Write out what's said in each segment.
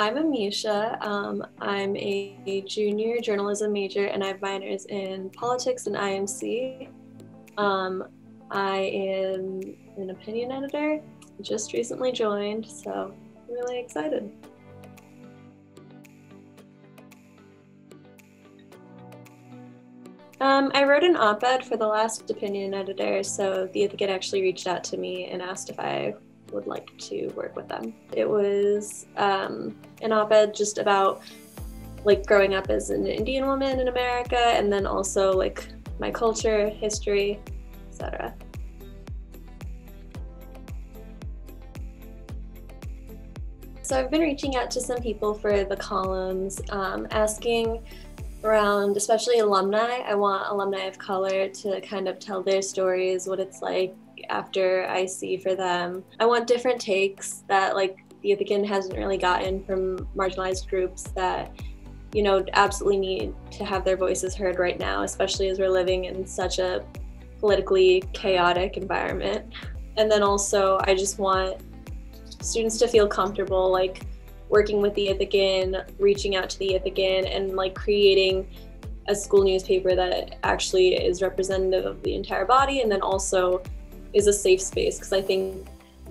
I'm Amisha. Um, I'm a, junior journalism major and I have minors in politics and IMC. Um, I am an opinion editor, just recently joined, so I'm really excited. Um, I wrote an op ed for the last opinion editor, so the Ithacan actually reached out to me and asked if I would like to work with them. It was um, an op ed just about like growing up as an Indian woman in America and then also like my culture, history, etc. So I've been reaching out to some people for the columns, um, asking around, especially alumni. I want alumni of color to kind of tell their stories, what it's like after IC for them. I want different takes that like the Ithacan hasn't really gotten from marginalized groups that you know absolutely need to have their voices heard right now, especially as we're living in such a politically chaotic environment. And then also I just want students to feel comfortable like working with the Ithacan, reaching out to the Ithacan, and like creating a school newspaper that actually is representative of the entire body and then also is a safe space because I think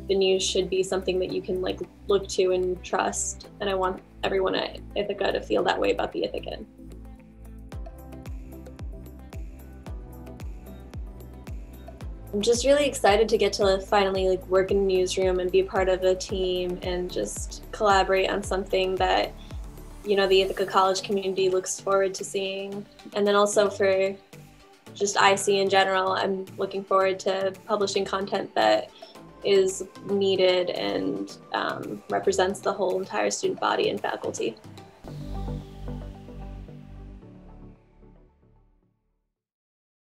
the news should be something that you can like look to and trust. And I want everyone at Ithaca to feel that way about the Ithacan. I'm just really excited to get to finally like work in a newsroom and be part of a team and just collaborate on something that you know the Ithaca College community looks forward to seeing. And then also for just IC in general, I'm looking forward to publishing content that is needed and um, represents the whole entire student body and faculty.